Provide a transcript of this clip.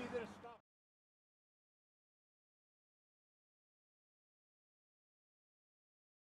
you either